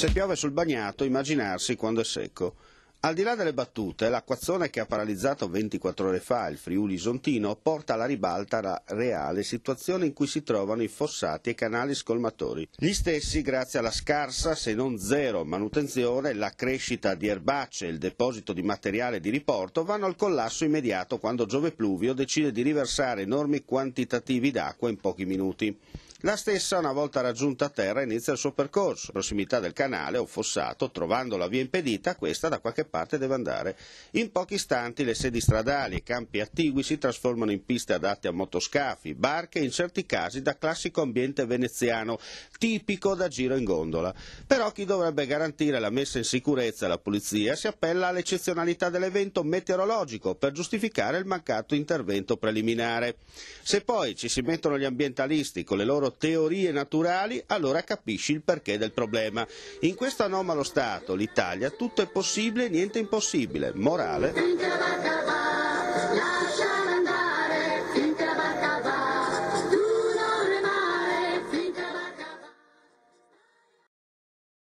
Se piove sul bagnato, immaginarsi quando è secco. Al di là delle battute, l'acquazzone che ha paralizzato 24 ore fa il Friuli Isontino porta alla ribalta la reale situazione in cui si trovano i fossati e canali scolmatori. Gli stessi, grazie alla scarsa, se non zero, manutenzione, la crescita di erbacce e il deposito di materiale di riporto, vanno al collasso immediato quando Giove Pluvio decide di riversare enormi quantitativi d'acqua in pochi minuti. La stessa, una volta raggiunta terra, inizia il suo percorso. In prossimità del canale o fossato, trovando la via impedita, questa da qualche parte deve andare. In pochi istanti le sedi stradali e campi attigui si trasformano in piste adatte a motoscafi, barche e in certi casi da classico ambiente veneziano, tipico da giro in gondola. Però chi dovrebbe garantire la messa in sicurezza e la pulizia si appella all'eccezionalità dell'evento meteorologico per giustificare il mancato intervento preliminare. Se poi ci si mettono gli ambientalisti con le loro teorie naturali, allora capisci il perché del problema. In questo anomalo Stato, l'Italia, tutto è possibile e niente impossibile. Morale.